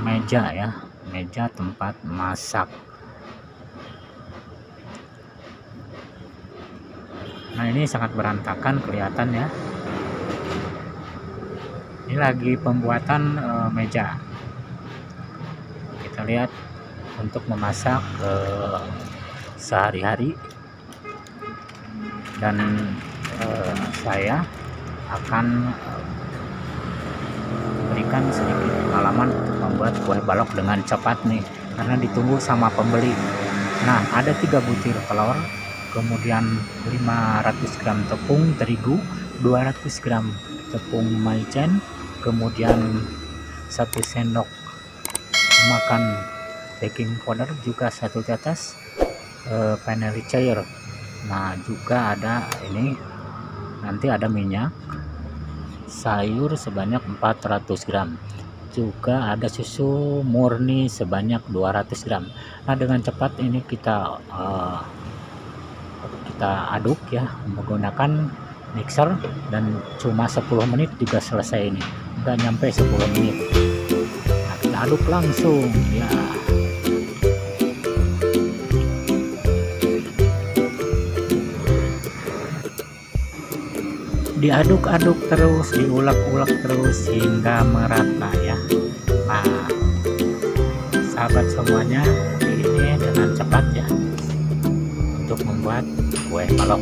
meja ya. Meja tempat masak. Nah ini sangat berantakan kelihatan ya. Ini lagi pembuatan e, meja. Kita lihat untuk memasak e, sehari-hari. Dan e, saya akan berikan sedikit pengalaman untuk membuat kue balok dengan cepat nih karena ditunggu sama pembeli. Nah ada tiga butir telur kemudian 500 gram tepung terigu 200 gram tepung maicen kemudian satu sendok makan baking powder juga satu tetes eh, vanilla cair. Nah juga ada ini nanti ada minyak sayur sebanyak 400 gram. Juga ada susu murni sebanyak 200 gram. Nah dengan cepat ini kita uh, kita aduk ya menggunakan mixer. Dan cuma 10 menit juga selesai ini. Enggak nyampe 10 menit. Nah kita aduk langsung ya diaduk-aduk terus diulek-ulek terus hingga merata ya. Nah sahabat semuanya ini dengan cepat ya untuk membuat kue balok